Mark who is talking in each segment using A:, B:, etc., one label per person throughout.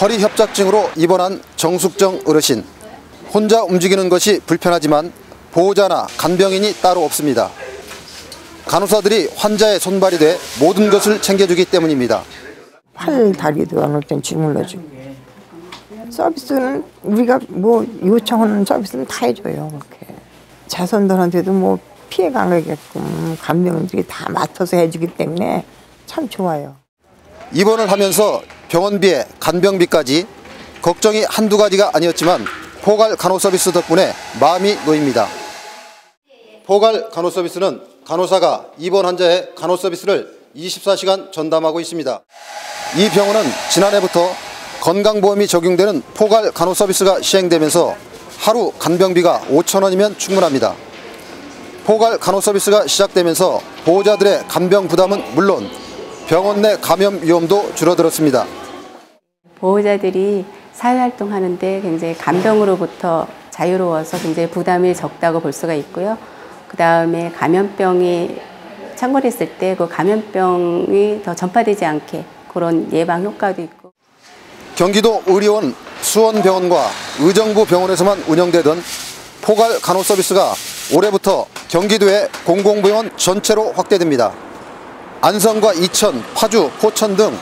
A: 허리 협착증으로 입원한 정숙정 어르신. 혼자 움직이는 것이 불편하지만 보호자나 간병인이 따로 없습니다. 간호사들이 환자의 손발이 돼 모든 것을 챙겨주기 때문입니다.
B: 팔, 다리도 어느 땐 주물러주고. 서비스는 우리가 뭐 요청하는 서비스는 다 해줘요. 그렇게. 자손들한테도 뭐 피해가 안 가게끔 간병인들이 다 맡아서 해주기 때문에 참 좋아요.
A: 입원을 하면서 병원비에 간병비까지 걱정이 한두 가지가 아니었지만 포괄 간호 서비스 덕분에 마음이 놓입니다. 포괄 간호 서비스는 간호사가 입원 환자의 간호 서비스를 24시간 전담하고 있습니다. 이 병원은 지난해부터 건강보험이 적용되는 포괄 간호 서비스가 시행되면서 하루 간병비가 5천 원이면 충분합니다. 포괄 간호 서비스가 시작되면서 보호자들의 간병 부담은 물론 병원 내 감염 위험도 줄어들었습니다.
C: 보호자들이 사회활동 하는데 굉장히 간병으로부터 자유로워서 굉장히 부담이 적다고 볼 수가 있고요. 그 다음에 감염병이 창궐했을 때 그 감염병이 더 전파되지 않게 그런 예방 효과도 있고.
A: 경기도 의료원 수원병원과 의정부 병원에서만 운영되던 포괄 간호 서비스가 올해부터 경기도의 공공병원 전체로 확대됩니다. 안성과 이천, 파주, 포천 등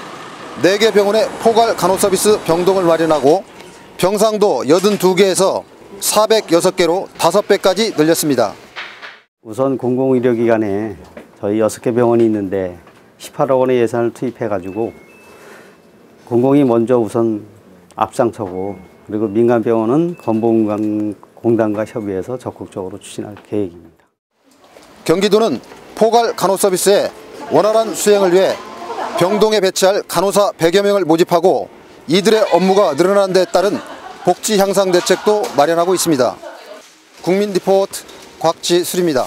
A: 4개 병원의 포괄 간호 서비스 병동을 마련하고 병상도 82개에서 406개로 5배까지 늘렸습니다.
D: 우선 공공의료기관에 저희 6개 병원이 있는데 18억 원의 예산을 투입해가지고 공공이 먼저 우선 앞장서고 그리고 민간병원은 건보공단과 협의해서 적극적으로 추진할 계획입니다.
A: 경기도는 포괄 간호 서비스의 원활한 수행을 위해 병동에 배치할 간호사 100여 명을 모집하고 이들의 업무가 늘어난 데 따른 복지 향상 대책도 마련하고 있습니다. 국민 리포트 곽지술입니다.